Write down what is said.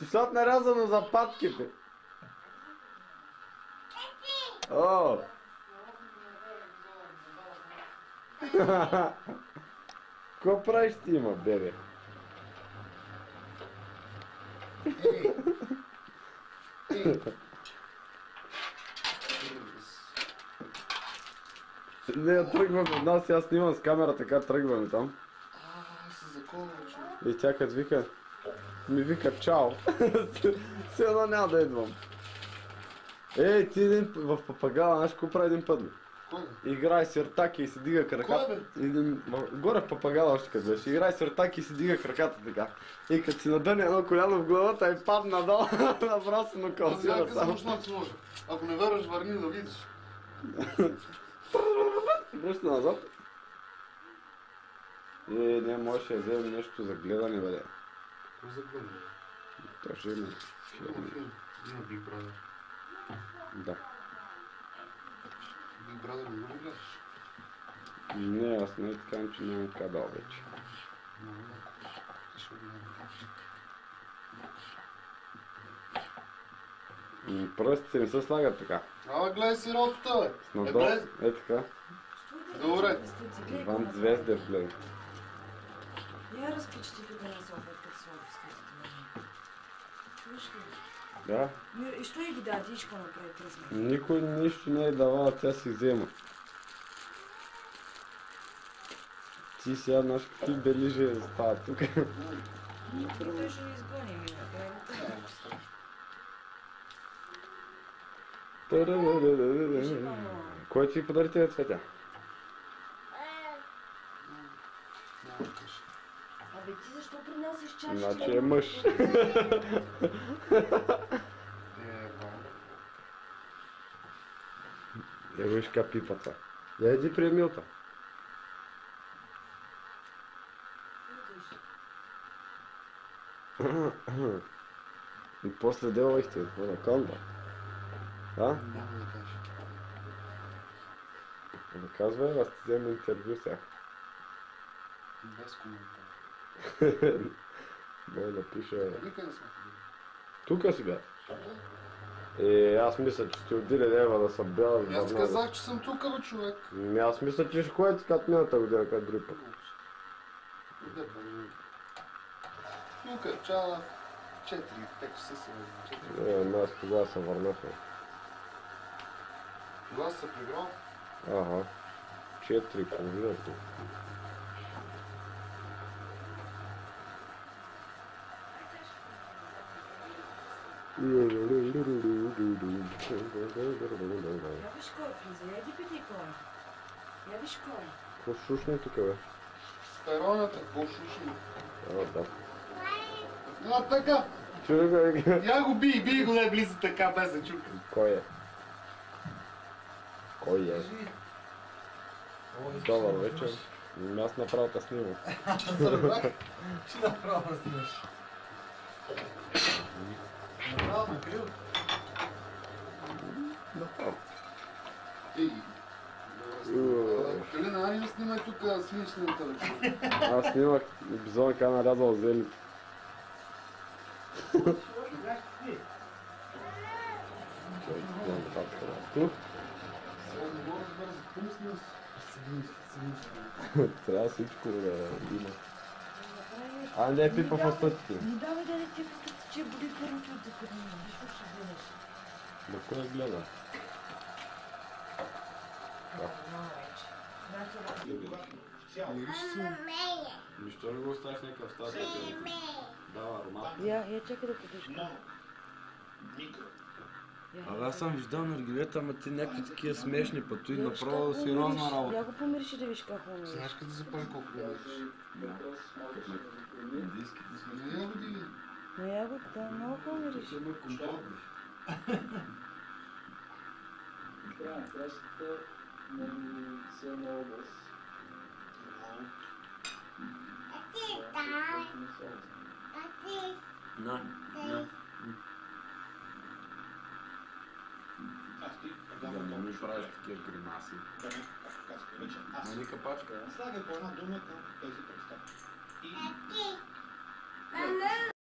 Защото нарязано за патките. О! Какво правиш ти има, бебе? Не, тръгваме от нас, аз снимам с камера, така тръгваме там. А, се заколва, човек. И тя като вика, ми вика чао. Все едно няма да идвам. Ей, ти един в папагала, знаеш какво прави един път? Играй с артаки и си дига краката. Кой, Един, горе в папагала още като беше. Играй с артаки и си дига краката така. И като си надъни едно коляно в главата и падна долу, направо се Аз нокаутира само. само шмак може. Ако не вярваш, върни да видиш. Връща назад. Е, не, можеше да вземем нещо за гледане, бе. Какво за гледане? То ще има. Има Big Brother. Да. Big Brother не го ли гледаш? Не, аз не така, че нямам кабел вече. Много. М, Пръстите не се слагат така. Ала гледай си работата, бе. Е, бе, Е така. Добре. Иван звезде влезе. Я разпичати тук на като слаги стъстите. Чуеш ли? Да. И що и ги даде, ишко направи пръзна. Никой нищо не е давал, тя си взема. Ти сега знаеш какви белижи стават тук. Той ще ни изгони, ми. Кой ти подари тези цветя? Няма да кажа. Абе ти защо принасяш чашите? Значи е мъж. Е. Я виж ка пипата. Я иди при Емилта. И после делахте, какво да канда? А? Няма да кажа. Да казвай, аз ти взема интервю сега. Без коментар. Мога да пиша... Тука си бях. Е, аз мисля, че сте от Диле Лева да съм И Аз казах, че съм тук, бе, човек. Ами аз мисля, че ще ходите като миналата година, като други път. Тук чала 4, 5 часа се върна. 4. Е, ама аз тогава се върнахме. Тогава се прибрал. Ага. Четири половината. Я виж кой влиза, я ги питай кой. Я виж кой. Какво шушне тук, бе? Пероната, какво шуши? А, да. А, така. Чули бе, Я го би, би го не влиза така, без да чука. кой е? Кой е? Добър вечер. Ами Аз направо те снимам. Ще направо снимаш. Направо ме крил. Ей. Ууу. Калина, ани не снимай тук смешната вече. Аз снимах бизонка нарязал зели. Не трябва всичко да има. А не пипа в устъците. Ми давай да не ти като че боли първото от закърнина. Защо ще гледаш? На кой гледа? Много вече. Значи, Нищо не го оставиш някакъв статия. Дава аромат. Я, я чакай да подушка. Абе аз съм виждал наргилета, ама ти някакви такива смешни, виж направо сериозна работа. Я го помириш и да виж как умириш. Знаеш къде запали колко го мериш? Индийските сме. Не я го диги. Но я го, да, много помириш. Има компот. На, на. Да не ми правиш такива гримаси. Мани капачка. Слагай по една дума към тези представи.